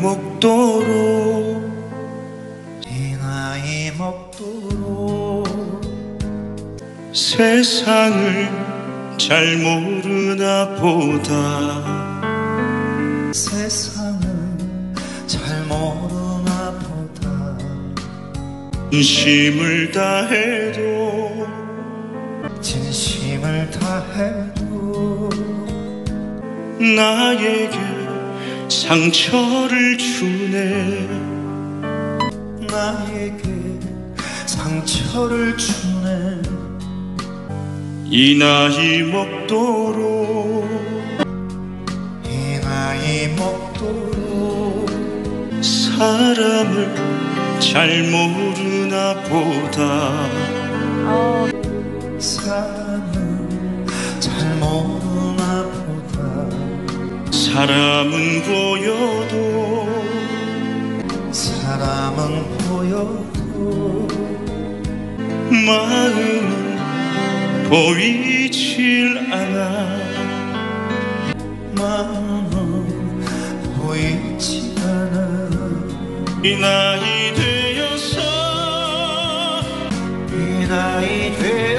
먹도록. 이 나이 먹도록. 세상을 잘 모르나 보다. 세상을 잘 모르나 보다. 진심을 다해도 진심을 다해도 나에게 상처를 주네. 나에게 상처를 주네. 이 나이 먹도록 이 나이 먹도록 사람을 잘 모르나 보다. 사람을 잘 모르나 보다 사람은 보여도 사람은 보여도 마음은 보이질 않아. 마음은 보이지 않아. 이 나이 되어서 이 나이 되어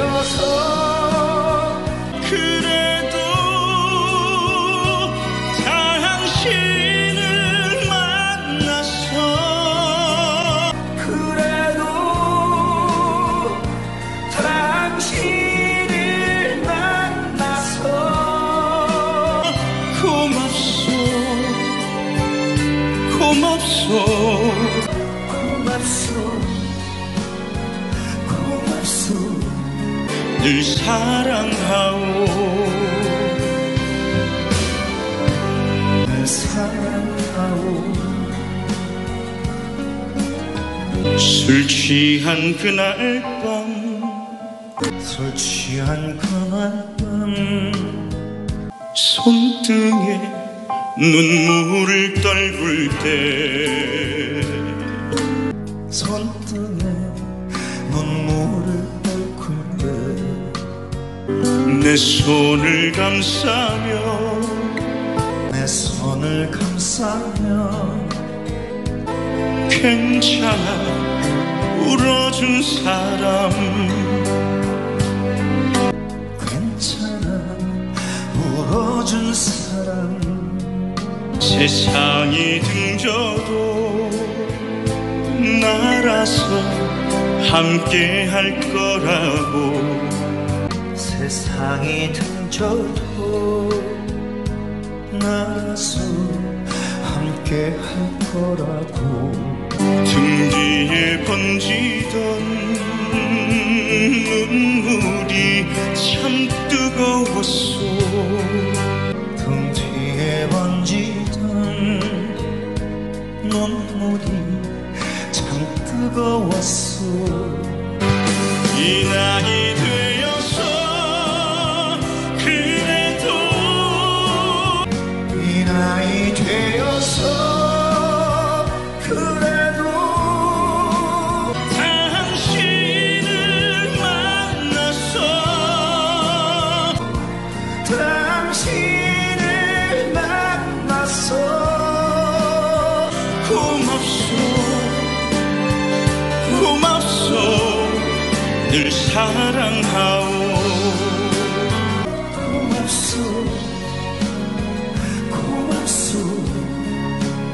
사랑하오. 늘 사랑하오. 술 취한 그날 밤술 취한 그날 밤 손등에 눈물을 떨굴 때 손 내 손을 감싸며 때내 손을 감싸며 괜찮아 울어준 사람. 괜찮아 울어준 사람. 세상이 등져도 나라서 함께 할 거라고 세상이 등져도 나라서 함께 할 거라고. 등 뒤에 번지던 눈물이 참 뜨거웠소. 등 뒤에 번지던 눈물이 참 뜨거웠어 사랑하오. 고맙소. 고맙소.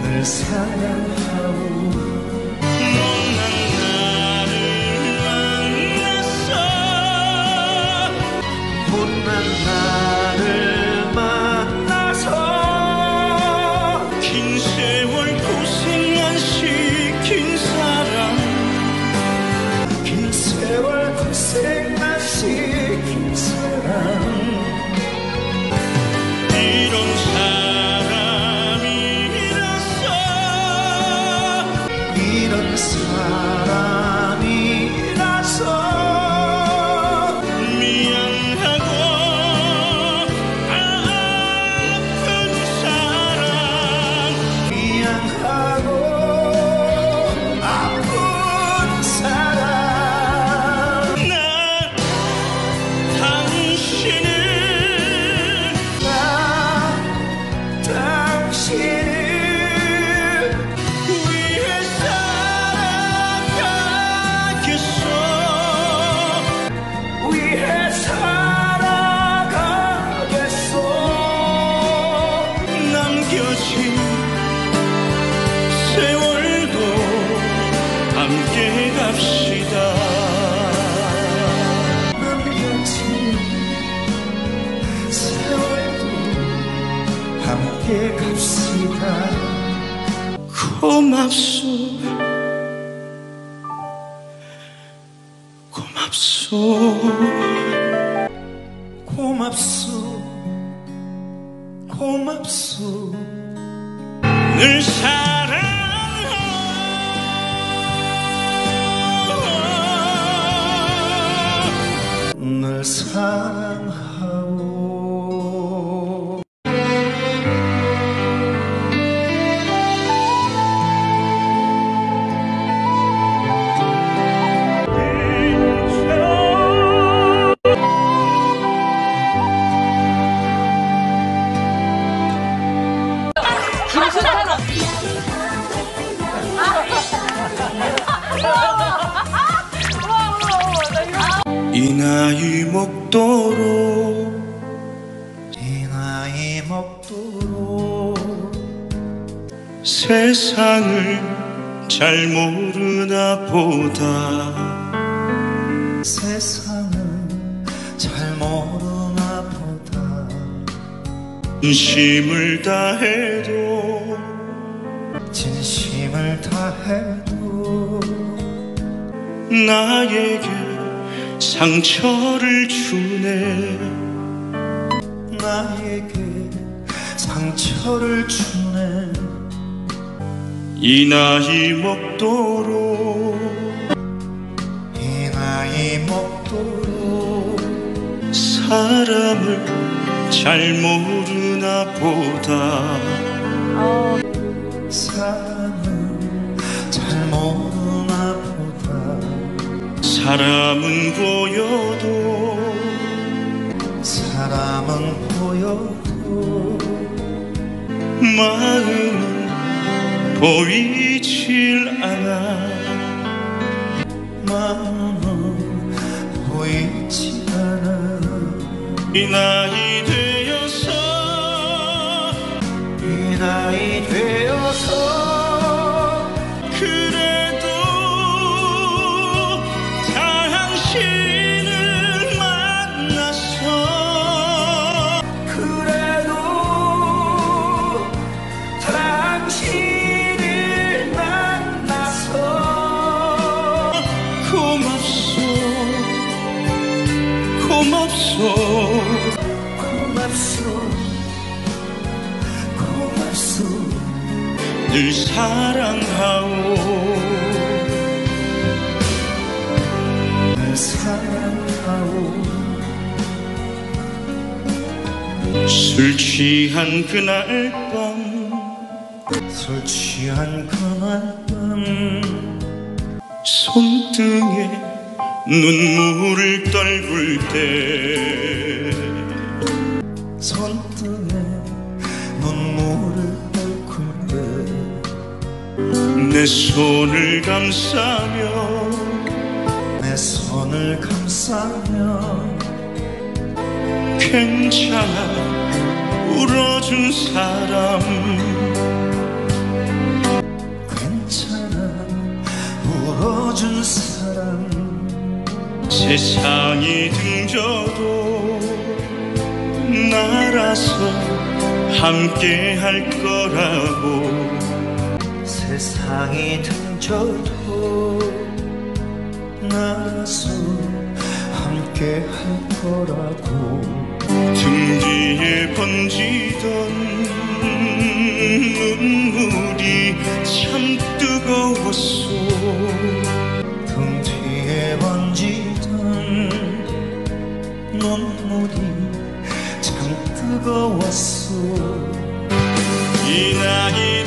늘 사랑하오 고맙소. 고맙소. 고맙소. 늘 사랑 이 나이 먹도록. 이 나이 먹도록. 세상을 잘 모르나 보다. 세상을 잘 모르나 보다. 진심을 다해도 진심을 다해도 나에게 상처를 주네. 나에게 상처를 주네. 이 나이 먹도록. 이 나이 먹도록. 사람을 잘 모르나 보다. 사랑을 잘 모르나 보다 사람은 보여도 사람은 보여도 마음은 보이질 않아. 마음은 보이지 않아. 이 나이 고맙소 고맙소. 고맙소. 늘 사랑하오. 늘 사랑하오. 술 취한 그날 밤. 술 취한 그날 밤. 손등에 눈물을 떨굴 때. 손등에 눈물을 끓을 내 손을 감싸며 때내 손을 감싸며 괜찮아 울어준 사람. 괜찮아 울어준 사람 세상이 등져도 나라서 함께 할 거라고. 세상이 등져도 나라서 함께 할 거라고. 등 뒤에 번지던 눈물이 참 뜨거웠소 눈물이 참 뜨거웠어 이 나이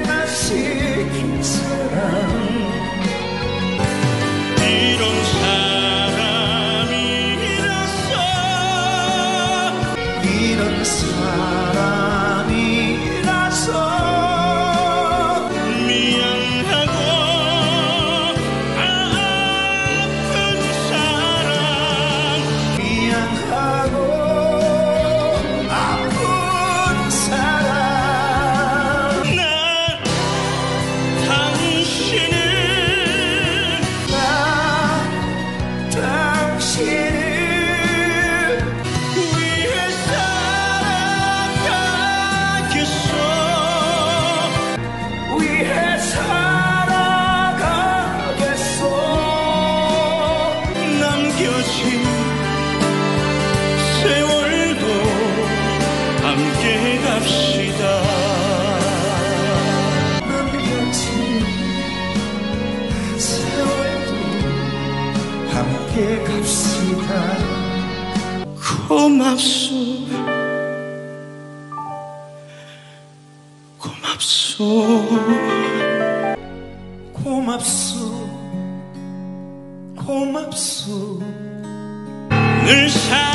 고맙소. 고맙소. 고맙소. 늘 사랑